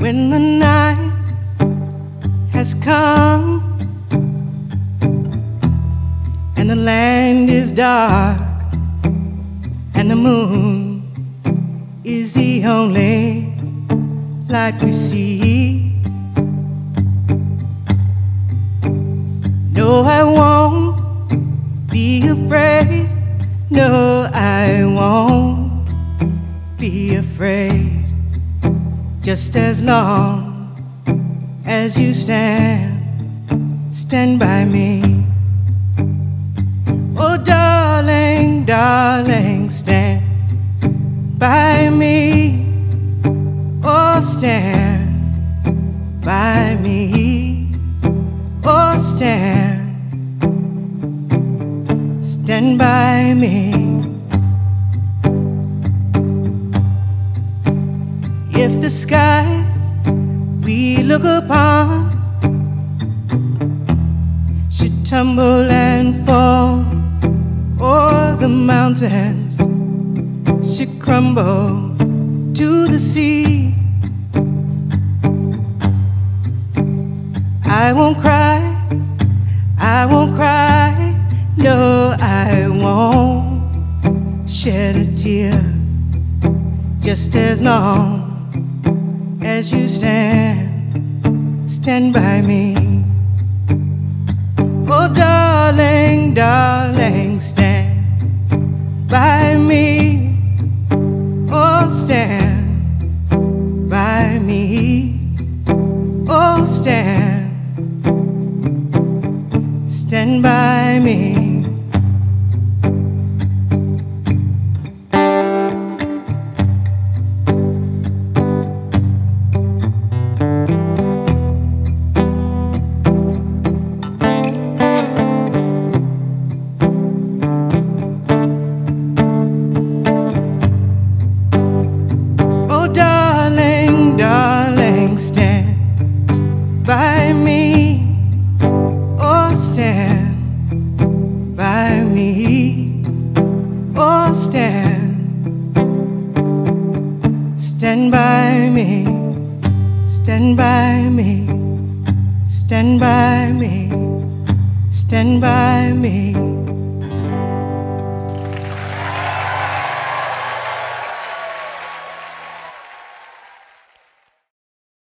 when the night has come and the land is dark and the moon is the only light we see. No, I won't be afraid. No, I won't be afraid. Just as long as you stand, stand by me. Oh, darling, darling, stand by me. Oh, stand by me. Oh, stand, stand by me. If the sky we look upon should tumble and fall, or the mountains should crumble to the sea, I won't cry, I won't cry, no, I won't shed a tear just as long as you stand, stand by me. Oh, darling, darling, stand by me. Oh, stand by me. Oh, stand, stand by me. Stand. Stand by me. Stand by me. Stand by me. Stand by me.